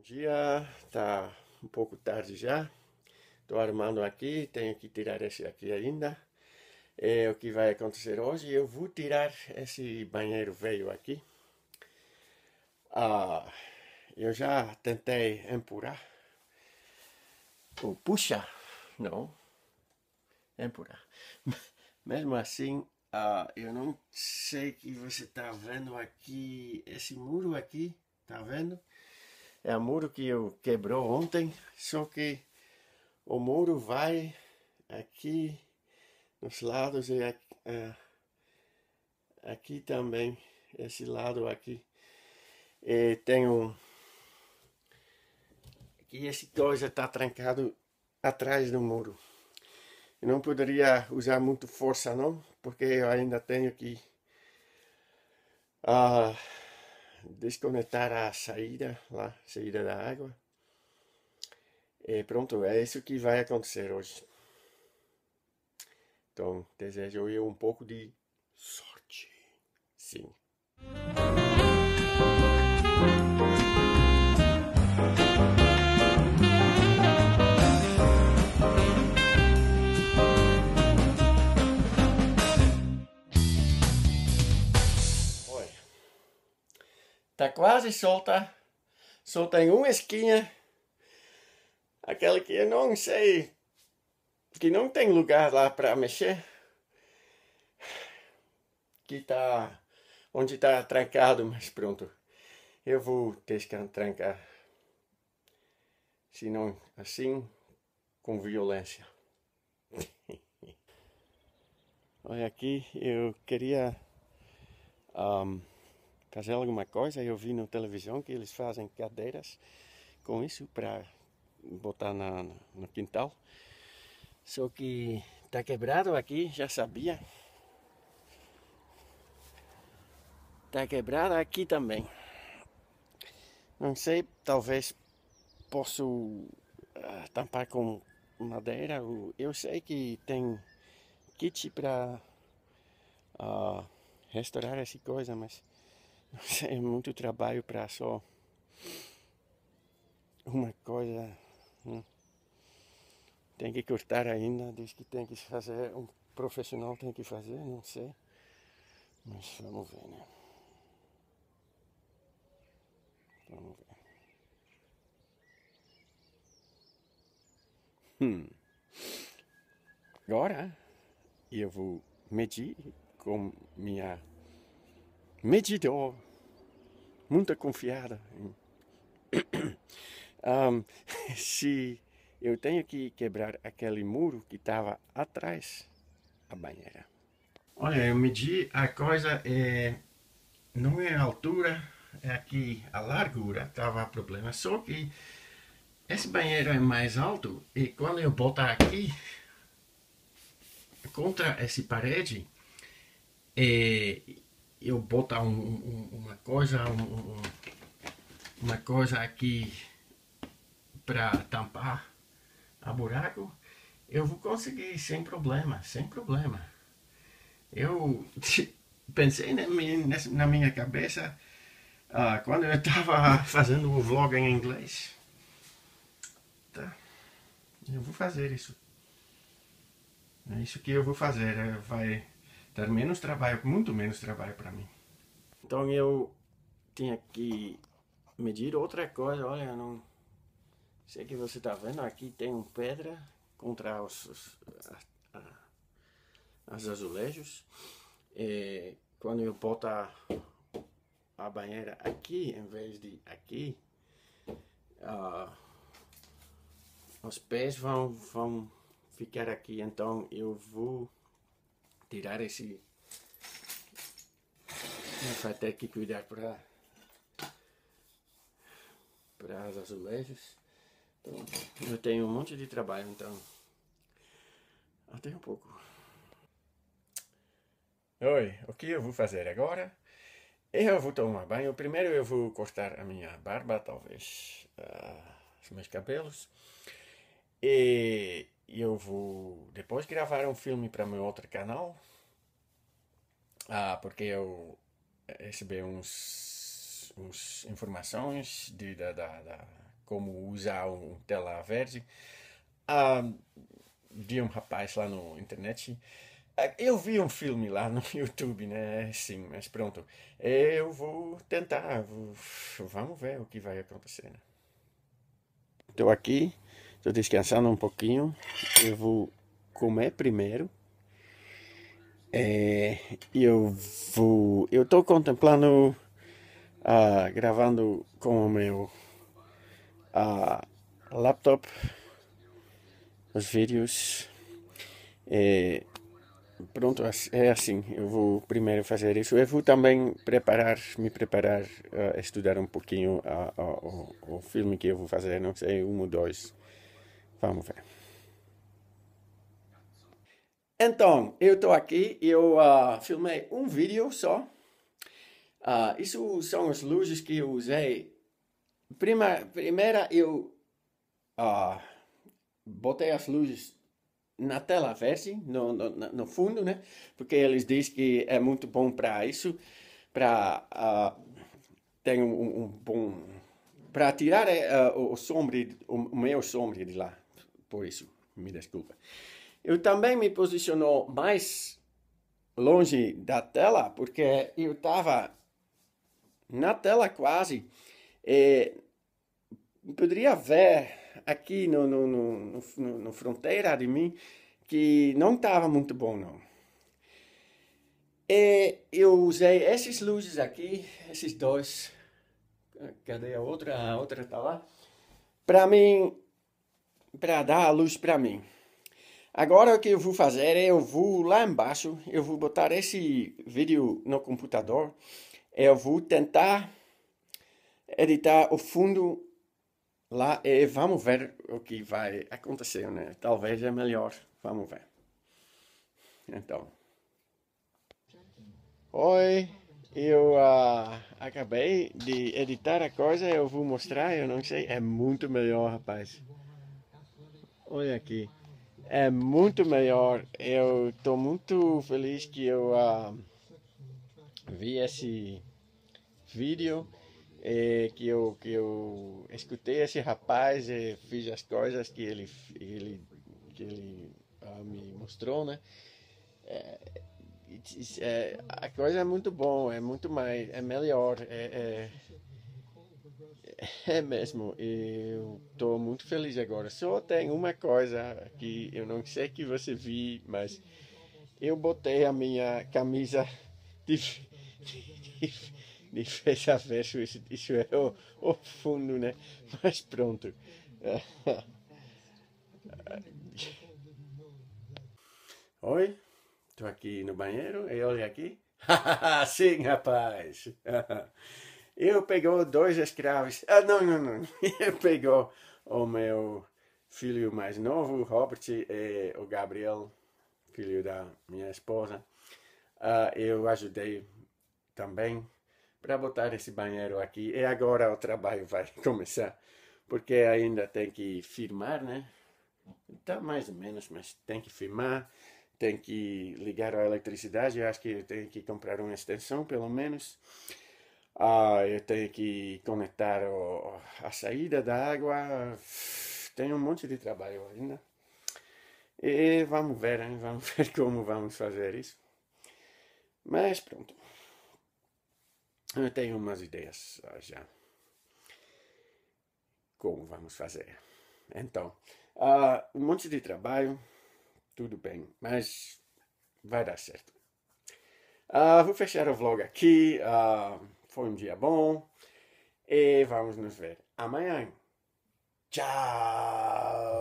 Bom dia, tá um pouco tarde já. Tô arrumando aqui, tenho que tirar esse aqui ainda. É o que vai acontecer hoje. Eu vou tirar esse banheiro velho aqui. Ah, eu já tentei empurrar. Ou puxa, não, empurrar. Mesmo assim, ah, eu não sei que você tá vendo aqui, esse muro aqui, tá vendo? É o muro que eu quebrou ontem, só que o muro vai aqui nos lados e aqui, aqui também, esse lado aqui. E tem um que esse coisa está trancado atrás do muro. Eu não poderia usar muito força não, porque eu ainda tenho que uh, desconectar a saída lá, saída da água. E pronto, é isso que vai acontecer hoje. Então, desejo eu um pouco de sorte. Sim. Tá quase solta. Solta em uma esquina. Aquela que eu não sei. Que não tem lugar lá para mexer. Que tá. Onde tá trancado, mas pronto. Eu vou trancar. Se não assim, com violência. Olha aqui, eu queria. Um, fazer alguma coisa. Eu vi na televisão que eles fazem cadeiras com isso para botar na, no quintal. Só que tá quebrado aqui, já sabia. Tá quebrado aqui também. Não sei, talvez posso uh, tampar com madeira. Eu sei que tem kit para uh, restaurar essa coisa, mas é muito trabalho para só uma coisa. Né? Tem que cortar ainda, diz que tem que fazer, um profissional tem que fazer, não sei. Mas vamos ver, né? Vamos ver. Hum. Agora eu vou medir com minha medidor, muito confiada. um, se eu tenho que quebrar aquele muro que estava atrás da banheira. Olha, eu medi a coisa, é, não é a altura, é aqui a largura estava problema. Só que esse banheiro é mais alto e quando eu botar aqui contra essa parede, é, eu botar um, um, uma coisa, um, uma coisa aqui para tampar a buraco, eu vou conseguir sem problema, sem problema. Eu pensei na minha, na minha cabeça uh, quando eu estava fazendo o vlog em inglês. Tá. Eu vou fazer isso. É isso que eu vou fazer. É, vai dar menos trabalho, muito menos trabalho para mim. Então eu tinha que medir outra coisa, olha, não sei que você está vendo, aqui tem um pedra contra os, a, a, as azulejos. E quando eu boto a, a banheira aqui, em vez de aqui, os pés vão, vão ficar aqui, então eu vou tirar esse. Vai ter que cuidar para para as azulejos. Então, eu tenho um monte de trabalho, então até um pouco. Oi, o que eu vou fazer agora? Eu vou tomar banho. Primeiro eu vou cortar a minha barba, talvez uh, os meus cabelos. E eu vou depois gravar um filme para meu outro canal. Ah, porque eu recebi uns, uns informações de, da, da, da como usar um tela verde. Ah, vi um rapaz lá no internet. Ah, eu vi um filme lá no YouTube, né? Sim, mas pronto. Eu vou tentar. Vou... Vamos ver o que vai acontecer. Né? Estou aqui, estou descansando um pouquinho. Eu vou comer primeiro. É, eu vou. Eu estou contemplando, uh, gravando com o meu uh, laptop os vídeos. É, pronto, é assim. Eu vou primeiro fazer isso. Eu vou também preparar, me preparar, uh, estudar um pouquinho uh, o, o filme que eu vou fazer. Não sei, um ou dois. Vamos ver. Então, eu estou aqui. Eu filmei um vídeo só. isso são as luzes que eu usei. Prima, primeira, eu botei as luzes na tela verde, no, no, no, fundo, né? Porque eles dizem que é muito bom para isso, para uh, ter um, um bom... para tirar uh, o, sombra, o, o meu sombra de lá. Por isso, me desculpa. Eu também me posicionou mais longe da tela, porque eu estava na tela quase. E poderia ver aqui no, no, no, no, no fronteira de mim que não estava muito bom, não. E eu usei essas luzes aqui, esses dois. Cadê a outra? A outra está lá. Para mim, para dar a luz para mim. Agora o que eu vou fazer é eu vou lá embaixo, eu vou botar esse vídeo no computador. Eu vou tentar editar o fundo lá e vamos ver o que vai acontecer, né? Talvez é melhor. Vamos ver. Então. Oi, eu uh, acabei de editar a coisa, eu vou mostrar, eu não sei, é muito melhor, rapaz. Olha aqui. É muito melhor. Eu estou muito feliz que eu uh, vi esse vídeo é, que eu que eu escutei esse rapaz e fiz as coisas que ele ele que ele uh, me mostrou né é, é, a coisa é muito bom é muito mais é melhor é, é, mesmo eu estou muito feliz agora só tem uma coisa que eu não sei que você viu mas eu botei a minha camisa de, de de fecha fecho, isso, isso é o, o fundo, né? Mas pronto. Oi, tô aqui no banheiro e olha aqui. Sim, rapaz. Eu pegou dois escravos. Ah, não, não, não. Eu pegou o meu filho mais novo, Robert, e o Gabriel, filho da minha esposa. Uh, eu ajudei também para botar esse banheiro aqui. E agora o trabalho vai começar, porque ainda tem que firmar, né? Tá mais ou menos, mas tem que firmar, tem que ligar a eletricidade, acho que tem que comprar uma extensão pelo menos. Ah, eu tenho que conectar o, a saída da água, tem um monte de trabalho ainda. E vamos ver, hein? vamos ver como vamos fazer isso. Mas pronto. Eu tenho umas ideias ah, já. Como vamos fazer? Então, uh, um monte de trabalho, tudo bem, mas vai dar certo. Uh, vou fechar o vlog aqui. Uh, foi um dia bom. E vamos nos ver amanhã. Tchau!